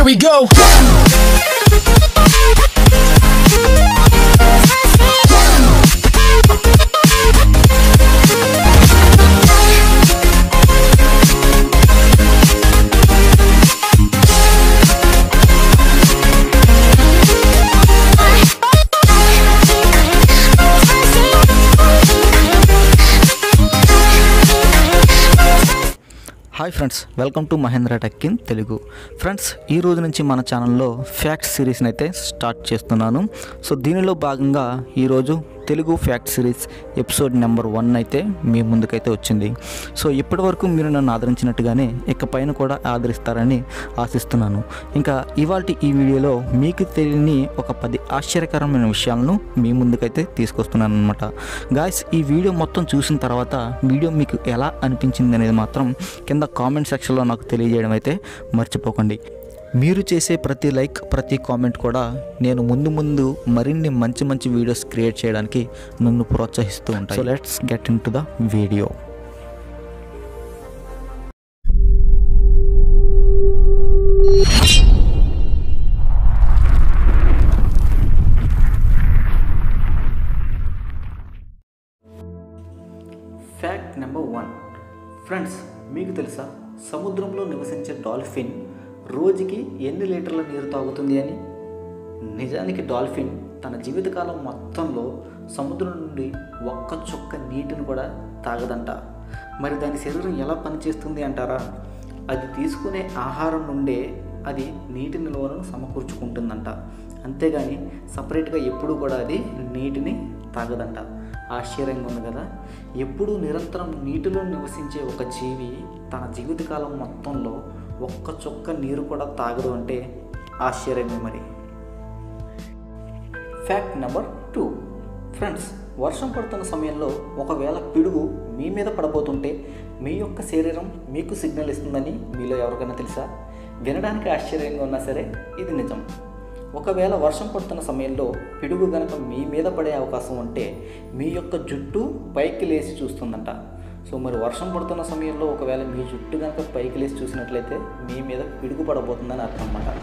Here we go. Hi friends welcome to Mahendra tech in Telugu. Friends ఈ రోజు నుంచి మన ఛానల్లో ఫ్యాక్ట్స్ సిరీస్ని అయితే స్టార్ట్ చేస్తున్నాను. సో దీనిలో భాగంగా ఈరోజు Telugu fact series episode number one అయితే మీ ముందుకైతే వచ్చింది. సో ఇప్పటి వరకు మీరు నన్ను ఆదరించినట్టుగానే ఇకపైన కూడా ఆదరిస్తారని ఆశిస్తున్నాను. ఇంకా ఇవాళ ఈ వీడియోలో మీకు తెలియని ఒక పది ఆశ్చర్యకరమైన విషయాలను మీ ముందుకైతే తీసుకొస్తున్నాను అనమాట గాయస్ ఈ వీడియో మొత్తం చూసిన తర్వాత వీడియో మీకు ఎలా అనిపించింది అనేది మాత్రం కింద కామెంట్ సెక్షన్లో నాకు తెలియజేయడం అయితే మర్చిపోకండి. మీరు చేసే ప్రతి లైక్ ప్రతి కామెంట్ కూడా నేను ముందు ముందు మరిన్ని మంచి మంచి వీడియోస్ క్రియేట్ చేయడానికి నన్ను ప్రోత్సహిస్తూ ఉంటాయి. So let's get into the video రోజుకి ఎన్ని లీటర్ల నీరు తాగుతుంది అని? నిజానికి డాల్ఫిన్ తన జీవితకాలం మొత్తంలో సముద్రం నుండి ఒక్క చుక్క నీటిని కూడా తాగదంట. మరి దాని శరీరం ఎలా పనిచేస్తుంది అంటారా? అది తీసుకునే ఆహారం నుండే అది నీటి నిల్వలను సమకూర్చుకుంటుందంట. అంతేగాని సపరేట్గా ఎప్పుడు కూడా అది నీటిని తాగదంట. ఆశ్చర్యంగా ఉంది కదా? ఎప్పుడూ నిరంతరం నీటిలో నివసించే ఒక జీవి తన జీవితకాలం మొత్తంలో ఒక్క చుక్క నీరు కూడా తాగదు అంటే ఆశ్చర్యమే మరి. ఫ్యాక్ట్ నెంబర్ టూ ఫ్రెండ్స్ వర్షం పడుతున్న సమయంలో ఒకవేళ పిడుగు మీ మీద పడబోతుంటే మీ యొక్క శరీరం మీకు సిగ్నల్ ఇస్తుందని మీలో ఎవరికైనా తెలుసా? వినడానికి ఆశ్చర్యంగా ఉన్నా సరే ఇది నిజం. ఒకవేళ వర్షం పడుతున్న సమయంలో పిడుగు గనక మీ మీద పడే అవకాశం ఉంటే మీ యొక్క జుట్టు పైకి లేచి చూస్తుందంట. సో మరి వర్షం పడుతున్న సమయంలో ఒకవేళ మీ జుట్టు కనుక పైకి లేచి చూసినట్లయితే మీ మీద పిడుగు పడబోతుందని అర్థం అన్నమాట.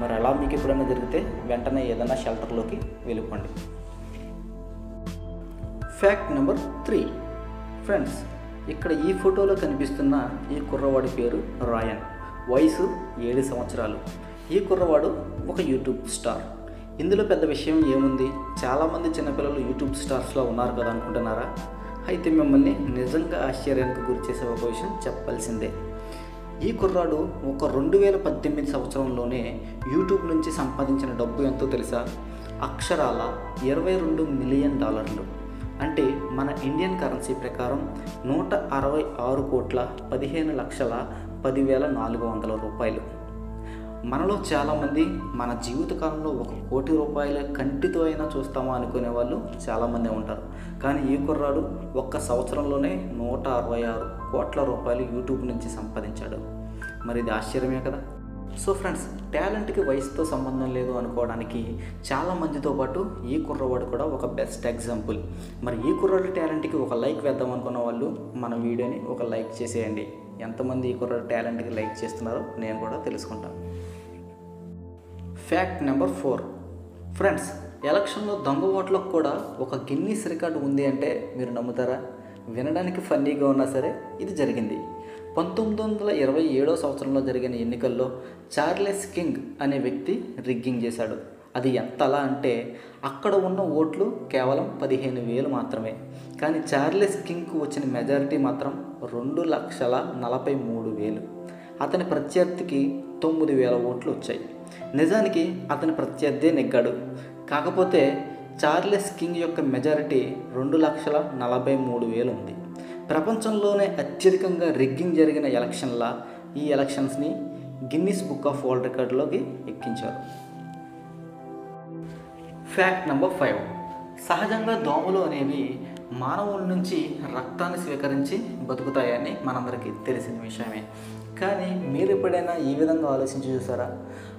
మరి అలా మీకు ఎప్పుడైనా జరిగితే వెంటనే ఏదైనా షెల్టర్లోకి వెళ్ళిపోండి. ఫ్యాక్ట్ నెంబర్ త్రీ ఫ్రెండ్స్ ఇక్కడ ఈ ఫోటోలో కనిపిస్తున్న ఈ కుర్రవాడి పేరు రాయన్. వయసు ఏడు సంవత్సరాలు. ఈ కుర్రవాడు ఒక యూట్యూబ్ స్టార్. ఇందులో పెద్ద విషయం ఏముంది? చాలామంది చిన్నపిల్లలు యూట్యూబ్ స్టార్స్లో ఉన్నారు కదా అనుకుంటున్నారా? అయితే మిమ్మల్ని నిజంగా ఆశ్చర్యానికి గురి చేసే ఒక విషయం చెప్పాల్సిందే. ఈ కుర్రాడు ఒక రెండు వేల పద్దెనిమిది సంవత్సరంలోనే యూట్యూబ్ నుంచి సంపాదించిన డబ్బు ఎంతో తెలుసా? అక్షరాల ఇరవై రెండు మిలియన్ డాలర్లు. అంటే మన ఇండియన్ కరెన్సీ ప్రకారం నూట అరవై ఆరు కోట్ల పదిహేను లక్షల పదివేల నాలుగు వందల రూపాయలు. మనలో చాలామంది మన జీవితకాలంలో ఒక కోటి రూపాయల కంటితో అయినా చూస్తామా అనుకునే వాళ్ళు చాలామంది ఉంటారు. కానీ ఈ కుర్రాడు ఒక్క సంవత్సరంలోనే నూట అరవై ఆరు కోట్ల రూపాయలు యూట్యూబ్ నుంచి సంపాదించాడు. మరి ఇది ఆశ్చర్యమే కదా? సో ఫ్రెండ్స్ టాలెంట్కి వయసుతో సంబంధం లేదు అనుకోవడానికి చాలా మందితో పాటు ఈ కుర్రవాడు కూడా ఒక బెస్ట్ ఎగ్జాంపుల్. మరి ఈ కుర్రాడు టాలెంట్కి ఒక లైక్ వేద్దాం అనుకున్న వాళ్ళు మన వీడియోని ఒక లైక్ చేసేయండి. ఎంతమంది ఈ కుర్రాడు టాలెంట్కి లైక్ చేస్తున్నారో నేను కూడా తెలుసుకుంటాను. ఫ్యాక్ట్ నెంబర్ ఫోర్ ఫ్రెండ్స్ ఎలక్షన్లో దొంగ ఓట్లకు కూడా ఒక గిన్నీస్ రికార్డు ఉంది అంటే మీరు నమ్ముతారా? వినడానికి ఫన్నీగా ఉన్నా సరే ఇది జరిగింది. పంతొమ్మిది వందల ఇరవై ఏడో సంవత్సరంలో జరిగిన ఎన్నికల్లో చార్లెస్ కింగ్ అనే వ్యక్తి రిగ్గింగ్ చేశాడు. అది ఎంతలా అంటే అక్కడ ఉన్న ఓట్లు కేవలం పదిహేను వేలు మాత్రమే. కానీ చార్లెస్ కింగ్కు వచ్చిన మెజారిటీ మాత్రం రెండు లక్షల నలభై మూడు వేలు. అతని ప్రత్యర్థికి తొమ్మిది వేల ఓట్లు వచ్చాయి నిజానికి అతని ప్రత్యర్థే నెగ్గాడు. కాకపోతే చార్లెస్ కింగ్ యొక్క మెజారిటీ రెండు లక్షల నలభై మూడు వేలు ఉంది ప్రపంచంలోనే అత్యధికంగా రిగ్గింగ్ జరిగిన ఎలక్షన్ల ఈ ఎలక్షన్స్ని గిన్నిస్ బుక్ ఆఫ్ వరల్డ్ రికార్డులోకి ఎక్కించారు. Fact number five. సహజంగా దోమలు అనేవి మానవుల నుంచి రక్తాన్ని స్వీకరించి బతుకుతాయని మనందరికీ తెలిసిన విషయమే. కానీ మీరు ఎప్పుడైనా ఈ విధంగా ఆలోచించి చూసారా?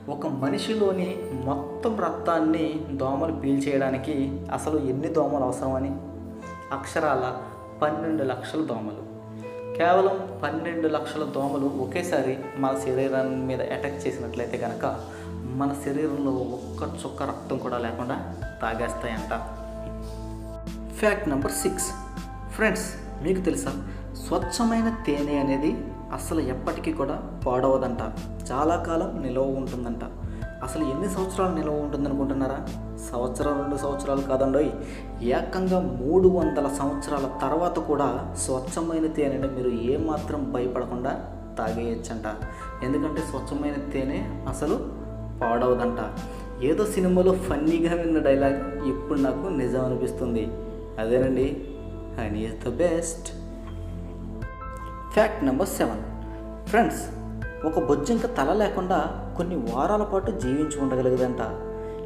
ఒక మనిషిలోని మొత్తం రక్తాన్ని దోమలు పీల్చేయడానికి అసలు ఎన్ని దోమలు అవసరమని? అక్షరాల పన్నెండు లక్షల దోమలు. కేవలం పన్నెండు లక్షల దోమలు ఒకేసారి మన శరీరం మీద అటాక్ చేసినట్లయితే కనుక మన శరీరంలో ఒక్క చుక్క రక్తం కూడా లేకుండా తాగేస్తాయంట. ఫ్యాక్ట్ నెంబర్ సిక్స్ ఫ్రెండ్స్ మీకు తెలుసా? స్వచ్ఛమైన తేనె అనేది అసలు ఎప్పటికీ కూడా పాడవదంట. చాలా కాలం నిలవ ఉంటుందంట. అసలు ఎన్ని సంవత్సరాలు నిల్వ ఉంటుందనుకుంటున్నారా? సంవత్సరం రెండు సంవత్సరాలు కాదండోయ్. ఏకంగా మూడు వందల సంవత్సరాల తర్వాత కూడా స్వచ్ఛమైన తేనెని మీరు ఏమాత్రం భయపడకుండా తాగేయచ్చంట. ఎందుకంటే స్వచ్ఛమైన తేనె అసలు పాడవదంట. ఏదో సినిమాలో ఫన్నీగా విన్న డైలాగ్ ఇప్పుడు నాకు నిజం అనిపిస్తుంది. అదేనండి honey is the best. Fact number seven friends ఒక బొజ్జింక తల లేకుండా కొన్ని వారాల పాటు జీవించి ఉండగలిగదంట.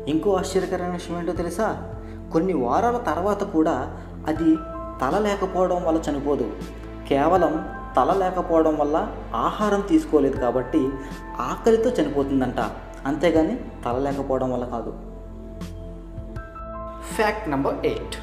ఇంకో ఆశ్చర్యకరమైన విషయం ఏంటో తెలుసా? కొన్ని వారాల తర్వాత కూడా అది తల లేకపోవడం వల్ల చనిపోదు. కేవలం తల లేకపోవడం వల్ల ఆహారం తీసుకోలేదు కాబట్టి ఆకలితో చనిపోతుందంట. అంతేగాని తల లేకపోవడం వల్ల కాదు. ఫ్యాక్ట్ నెంబర్ ఎయిట్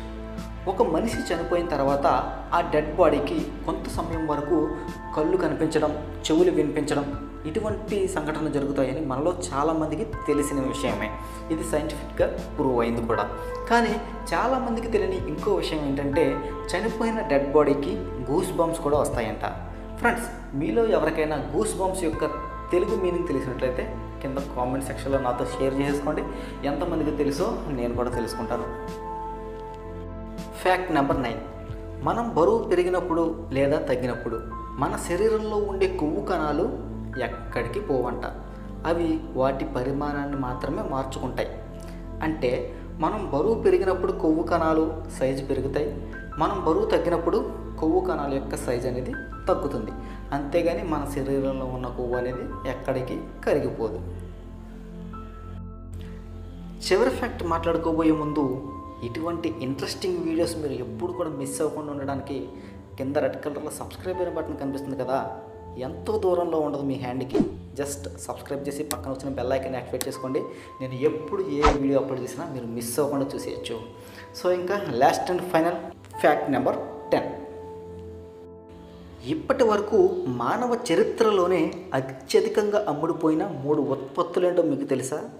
ఒక మనిషి చనిపోయిన తర్వాత ఆ డెడ్ బాడీకి కొంత సమయం వరకు కళ్ళు కనిపించడం చెవులు వినిపించడం ఇటువంటి సంఘటనలు జరుగుతాయని మనలో చాలామందికి తెలిసిన విషయమే. ఇది సైంటిఫిక్గా ప్రూవ్ అయింది కూడా. కానీ చాలామందికి తెలియని ఇంకో విషయం ఏంటంటే చనిపోయిన డెడ్ బాడీకి గూస్ బంప్స్ కూడా వస్తాయంట. ఫ్రెండ్స్ మీలో ఎవరికైనా గూస్ బంప్స్ యొక్క తెలుగు మీనింగ్ తెలిసినట్లయితే కింద కామెంట్ సెక్షన్లో నాతో షేర్ చేసుకోండి ఎంతమందికి తెలుసో నేను కూడా తెలుసుకుంటాను. ఫ్యాక్ట్ నెంబర్ నైన్ మనం బరువు పెరిగినప్పుడు లేదా తగ్గినప్పుడు మన శరీరంలో ఉండే కొవ్వు కణాలు ఎక్కడికి పోవంట? అవి వాటి పరిమాణాన్ని మాత్రమే మార్చుకుంటాయి. అంటే మనం బరువు పెరిగినప్పుడు కొవ్వు కణాలు సైజు పెరుగుతాయి. మనం బరువు తగ్గినప్పుడు కొవ్వు కణాల యొక్క సైజు అనేది తగ్గుతుంది. అంతేగాని మన శరీరంలో ఉన్న కొవ్వు అనేది ఎక్కడికి కరిగిపోదు. చివరి ఫ్యాక్ట్ మాట్లాడుకోబోయే ముందు ఇటువంటి ఇంట్రెస్టింగ్ వీడియోస్ మీరు ఎప్పుడు కూడా మిస్ అవ్వకుండా ఉండడానికి కింద రెడ్ కలర్లో సబ్స్క్రైబ్ అయిన బటన్ కనిపిస్తుంది కదా? ఎంతో దూరంలో ఉండదు మీ హ్యాండ్కి జస్ట్ సబ్స్క్రైబ్ చేసి పక్కన వచ్చిన బెల్ ఐకన్ యాక్టివేట్ చేసుకోండి. నేను ఎప్పుడు ఏ వీడియో అప్లోడ్ చేసినా మీరు మిస్ అవ్వకుండా చూసేయచ్చు. సో ఇంకా last and final fact number ten ఇప్పటి వరకు మానవ చరిత్రలోనే అత్యధికంగా అమ్ముడుపోయిన మూడు ఉత్పత్తులేంటో మీకు తెలుసా?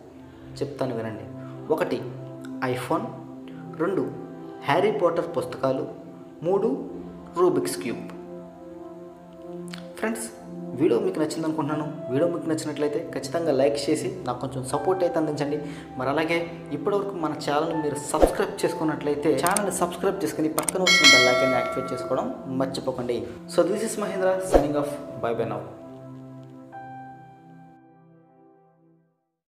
చెప్తాను వినండి. ఒకటి ఐఫోన్ రెండు హ్యారీ పాటర్ పుస్తకాలు. మూడు రూబిక్స్ క్యూబ్ ఫ్రెండ్స్ వీడియో మీకు నచ్చింది అనుకుంటున్నాను వీడియో మీకు నచ్చినట్లయితే ఖచ్చితంగా లైక్ చేసి నాకు కొంచెం సపోర్ట్ అయితే అందించండి. మరి అలాగే ఇప్పటివరకు మన ఛానల్ మీరు సబ్స్క్రైబ్ చేసుకున్నట్లయితే ఛానల్ని సబ్స్క్రైబ్ చేసుకుని పక్కన వచ్చిన బెల్ ఐకాన్ని యాక్టివేట్ చేసుకోవడం మర్చిపోకండి. So this is Mahendra signing off bye bye now